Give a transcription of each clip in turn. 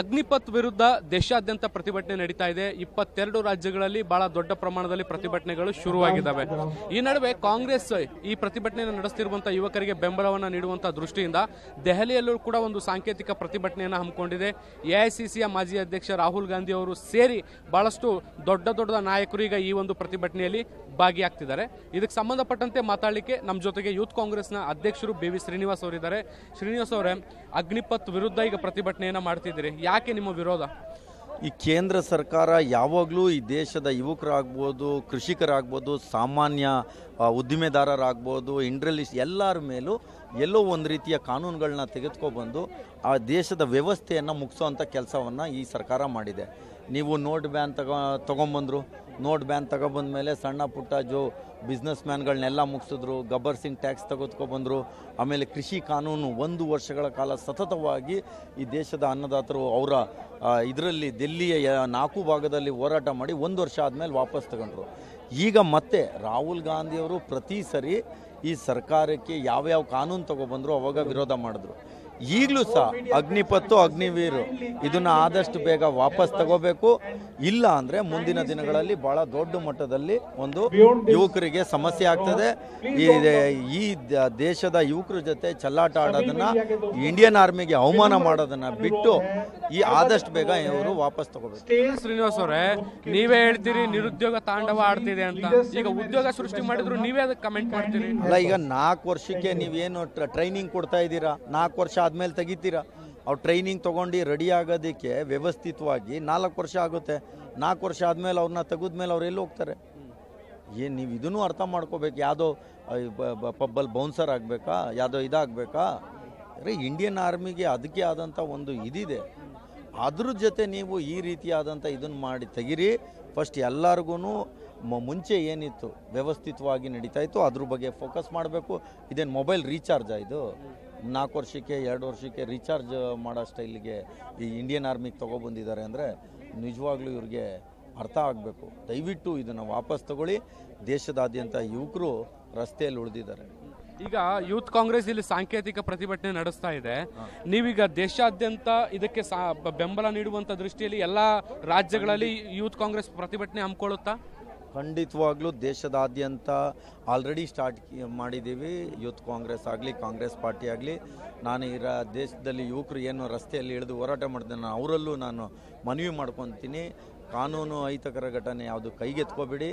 ಅಗ್ನಿಪಥ್ ವಿರುದ್ಧ ದೇಶಾದ್ಯಂತ ಪ್ರತಿಭಟನೆ ನಡೀತಾ ಇದೆ. ಇಪ್ಪತ್ತೆರಡು ರಾಜ್ಯಗಳಲ್ಲಿ ಬಹಳ ದೊಡ್ಡ ಪ್ರಮಾಣದಲ್ಲಿ ಪ್ರತಿಭಟನೆಗಳು ಶುರುವಾಗಿದ್ದಾವೆ. ಈ ನಡುವೆ ಕಾಂಗ್ರೆಸ್ ಈ ಪ್ರತಿಭಟನೆಯನ್ನು ನಡೆಸ್ತಿರುವಂತಹ ಯುವಕರಿಗೆ ಬೆಂಬಲವನ್ನು ನೀಡುವಂತಹ ದೃಷ್ಟಿಯಿಂದ ದೆಹಲಿಯಲ್ಲೂ ಕೂಡ ಒಂದು ಸಾಂಕೇತಿಕ ಪ್ರತಿಭಟನೆಯನ್ನು ಹಮ್ಮಿಕೊಂಡಿದೆ. ಎಐಸಿಸಿಯ ಮಾಜಿ ಅಧ್ಯಕ್ಷ ರಾಹುಲ್ ಗಾಂಧಿ ಅವರು ಸೇರಿ ಬಹಳಷ್ಟು ದೊಡ್ಡ ದೊಡ್ಡ ನಾಯಕರು ಈಗ ಈ ಒಂದು ಪ್ರತಿಭಟನೆಯಲ್ಲಿ ಭಾಗಿಯಾಗ್ತಿದ್ದಾರೆ. ಇದಕ್ಕೆ ಸಂಬಂಧಪಟ್ಟಂತೆ ಮಾತಾಡಲಿಕ್ಕೆ ನಮ್ಮ ಜೊತೆಗೆ ಯೂತ್ ಕಾಂಗ್ರೆಸ್ನ ಅಧ್ಯಕ್ಷರು ಬಿ ವಿ ಶ್ರೀನಿವಾಸ್ ಅವರಿದ್ದಾರೆ. ಶ್ರೀನಿವಾಸ್ ಅವರೇ, ಅಗ್ನಿಪಥ್ ವಿರುದ್ಧ ಈಗ ಪ್ರತಿಭಟನೆಯನ್ನು ಮಾಡ್ತಿದ್ದೀರಿ. ಯಾಕೆ ನಿಮ್ಮ ವಿರೋಧ? ಈ ಕೇಂದ್ರ ಸರ್ಕಾರ ಯಾವಾಗಲೂ ಈ ದೇಶದ ಯುವಕರಾಗ್ಬೋದು, ಕೃಷಿಕರಾಗ್ಬೋದು, ಸಾಮಾನ್ಯ ಉದ್ದಿಮೆದಾರರಾಗ್ಬೋದು ಇಂಡ್ರಲಿಸ್ಟ್ ಎಲ್ಲರ ಮೇಲೂ ಎಲ್ಲೋ ಒಂದು ರೀತಿಯ ಕಾನೂನುಗಳನ್ನ ತೆಗೆದುಕೊಬಂದು ಆ ದೇಶದ ವ್ಯವಸ್ಥೆಯನ್ನು ಮುಗಿಸೋವಂಥ ಕೆಲಸವನ್ನು ಈ ಸರ್ಕಾರ ಮಾಡಿದೆ. ನೀವು ನೋಟ್ ಬ್ಯಾನ್ ತಗೋ, ತೊಗೊಂಬಂದರು. ನೋಟ್ ಬ್ಯಾನ್ ತಗೊಬಂದ ಮೇಲೆ ಸಣ್ಣ ಪುಟ್ಟ ಜೋ ಬಿಸ್ನೆಸ್ ಮ್ಯಾನ್ಗಳನ್ನೆಲ್ಲ ಮುಗಿಸಿದ್ರು, ಗಬ್ಬರ್ ಸಿಂಗ್ ಟ್ಯಾಕ್ಸ್ ತೆಗೆದುಕೊಬಂದರು, ಆಮೇಲೆ ಕೃಷಿ ಕಾನೂನು ಒಂದು ವರ್ಷಗಳ ಕಾಲ ಸತತವಾಗಿ ಈ ದೇಶದ ಅನ್ನದಾತರು ಅವರ ಇದರಲ್ಲಿ ದಿಲ್ಲಿಯ ನಾಲ್ಕು ಭಾಗದಲ್ಲಿ ಹೋರಾಟ ಮಾಡಿ ಒಂದು ವರ್ಷ ಆದಮೇಲೆ ವಾಪಸ್ ತಗೊಂಡ್ರು. ಈಗ ಮತ್ತೆ ರಾಹುಲ್ ಗಾಂಧಿಯವರು ಪ್ರತಿ ಸರಿ ಈ ಸರ್ಕಾರಕ್ಕೆ ಯಾವ್ಯಾವ ಕಾನೂನು ತಗೊಬಂದರು ಅವಾಗ ವಿರೋಧ ಮಾಡಿದ್ರು. ಈಗಲೂ ಸಹ ಅಗ್ನಿಪತ್ತು ಅಗ್ನಿವೀರು ಇದನ್ನ ಆದಷ್ಟು ಬೇಗ ವಾಪಸ್ ತಗೋಬೇಕು. ಇಲ್ಲ ಅಂದರೆ ಮುಂದಿನ ದಿನಗಳಲ್ಲಿ ಬಹಳ ದೊಡ್ಡ ಮಟ್ಟದಲ್ಲಿ ಒಂದು ಯುವಕರಿಗೆ ಸಮಸ್ಯೆ ಆಗ್ತದೆ. ಈ ಈ ದೇಶದ ಯುವಕರ ಜೊತೆ ಚಲ್ಲಾಟ ಆಡೋದನ್ನ ಇಂಡಿಯನ್ ಆರ್ಮಿಗೆ ಅವಮಾನ ಮಾಡೋದನ್ನ ಬಿಟ್ಟು ಈ ಆದಷ್ಟು ಬೇಗ ಇವರು ವಾಪಸ್ ತಗೋಬೇಕು. ಶ್ರೀನಿವಾಸ್ ಅವರೇ ನೀವೇ ಹೇಳ್ತೀರಿ ನಿರುದ್ಯೋಗ ತಾಂಡವ ಆಡ್ತಿದೆ ಅಂತ. ಈಗ ಉದ್ಯೋಗ ಸೃಷ್ಟಿ ಮಾಡಿದ್ರು ನೀವೇ ಅದಕ್ಕೆ ಕಮೆಂಟ್ ಮಾಡ್ತೀರಿ? ಅಲ್ಲ ಈಗ ನಾಲ್ಕು ವರ್ಷಕ್ಕೆ ನೀವೇನು ಟ್ರೈನಿಂಗ್ ಕೊಡ್ತಾ ಇದ್ದೀರಾ? ನಾಲ್ಕು ವರ್ಷ ಆದಮೇಲೆ ತೆಗಿತೀರಾ? ಅವ್ರು ಟ್ರೈನಿಂಗ್ ತೊಗೊಂಡು ರೆಡಿ ಆಗೋದಕ್ಕೆ ವ್ಯವಸ್ಥಿತವಾಗಿ ನಾಲ್ಕು ವರ್ಷ ಆಗುತ್ತೆ. ನಾಲ್ಕು ವರ್ಷ ಆದಮೇಲೆ ಅವ್ರನ್ನ ತೆಗೆದ್ಮೇಲೆ ಅವ್ರು ಎಲ್ಲಿ ಹೋಗ್ತಾರೆ? ಏನು ನೀವು ಇದನ್ನು ಅರ್ಥ ಮಾಡ್ಕೋಬೇಕು? ಯಾವುದೋ ಪಬ್ಬಲ್ಲಿ ಬೌನ್ಸರ್ ಆಗಬೇಕಾ? ಯಾವುದೋ ಇದಾಗಬೇಕಾ? ಅರೆ ಇಂಡಿಯನ್ ಆರ್ಮಿಗೆ ಅದಕ್ಕೆ ಆದಂಥ ಒಂದು ಇದಿದೆ. ಅದ್ರ ಜೊತೆ ನೀವು ಈ ರೀತಿಯಾದಂಥ ಇದನ್ನು ಮಾಡಿ ತೆಗಿರಿ. ಫಸ್ಟ್ ಎಲ್ಲರಿಗೂ ಮುಂಚೆ ಏನಿತ್ತು, ವ್ಯವಸ್ಥಿತವಾಗಿ ನಡೀತಾ ಇತ್ತು, ಅದ್ರ ಬಗ್ಗೆ ಫೋಕಸ್ ಮಾಡಬೇಕು. ಇದೇನು ಮೊಬೈಲ್ ರೀಚಾರ್ಜಾ ಇದು? ನಾಲ್ಕು ವರ್ಷಕ್ಕೆ ಎರಡು ವರ್ಷಕ್ಕೆ ರೀಚಾರ್ಜ್ ಮಾಡೋ ಸ್ಟೈಲಿಗೆ ಈ ಇಂಡಿಯನ್ ಆರ್ಮಿಗೆ ತೊಗೊಬಂದಿದ್ದಾರೆ ಅಂದರೆ ನಿಜವಾಗ್ಲೂ ಇವ್ರಿಗೆ ಅರ್ಥ ಆಗಬೇಕು. ದಯವಿಟ್ಟು ಇದನ್ನು ವಾಪಸ್ ತಗೊಳ್ಳಿ. ದೇಶದಾದ್ಯಂತ ಯುವಕರು ರಸ್ತೆಯಲ್ಲಿ ಉಳಿದಿದ್ದಾರೆ. ಈಗ ಯೂತ್ ಕಾಂಗ್ರೆಸ್ ಇಲ್ಲಿ ಸಾಂಕೇತಿಕ ಪ್ರತಿಭಟನೆ ನಡೆಸ್ತಾ ಇದೆ. ನೀವೀಗ ದೇಶಾದ್ಯಂತ ಇದಕ್ಕೆ ಬೆಂಬಲ ನೀಡುವಂತ ದೃಷ್ಟಿಯಲ್ಲಿ ಎಲ್ಲ ರಾಜ್ಯಗಳಲ್ಲಿ ಯೂತ್ ಕಾಂಗ್ರೆಸ್ ಪ್ರತಿಭಟನೆ ಹಮ್ಮಿಕೊಳ್ಳುತ್ತಾ? ಖಂಡಿತವಾಗ್ಲೂ ದೇಶದಾದ್ಯಂತ ಆಲ್ರೆಡಿ ಸ್ಟಾರ್ಟ್ ಮಾಡಿದ್ದೀವಿ. ಯೂತ್ ಕಾಂಗ್ರೆಸ್ ಆಗಲಿ, ಕಾಂಗ್ರೆಸ್ ಪಾರ್ಟಿ ಆಗಲಿ. ನಾನು ಈ ದೇಶದಲ್ಲಿ ಯುವಕರು ಏನು ರಸ್ತೆಯಲ್ಲಿ ಇಳಿದು ಹೋರಾಟ ಮಾಡ್ತೀನಿ ಅವರಲ್ಲೂ ನಾನು ಮನವಿ ಮಾಡ್ಕೊತೀನಿ. ಕಾನೂನು ಅಹಿತಕರ ಘಟನೆ ಯಾವುದು ಕೈಗೆತ್ಕೋಬೇಡಿ.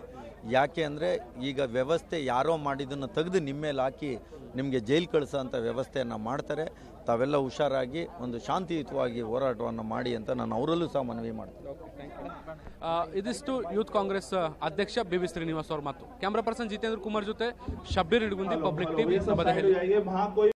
ಯಾಕೆ ಅಂದರೆ ಈಗ ವ್ಯವಸ್ಥೆ ಯಾರೋ ಮಾಡಿದ್ದನ್ನು ತೆಗೆದು ನಿಮ್ಮ ಮೇಲೆ ಹಾಕಿ ನಿಮಗೆ ಜೈಲು ಕಳಿಸೋ ಅಂಥ ವ್ಯವಸ್ಥೆಯನ್ನು ಮಾಡ್ತಾರೆ. ತಾವೆಲ್ಲ ಹುಷಾರಾಗಿ ಒಂದು ಶಾಂತಿಯುತವಾಗಿ ಹೋರಾಟವನ್ನು ಮಾಡಿ ಅಂತ ನಾನು ಅವರಲ್ಲೂ ಸಹ ಮನವಿ ಮಾಡ್ತೀನಿ. ಇದಿಷ್ಟು ಯೂತ್ ಕಾಂಗ್ರೆಸ್ ಅಧ್ಯಕ್ಷ ಬಿ ವಿ ಶ್ರೀನಿವಾಸ್ ಅವ್ರ ಮಾತು. ಕ್ಯಾಮ್ರಾ ಪರ್ಸನ್ ಜಿತೇಂದ್ರ ಕುಮಾರ್ ಜೊತೆ ಶಬ್ಬೀರ್ ಇಡಗುಂದಿ ಪಬ್ಲಿಕ್ ಟಿವಿ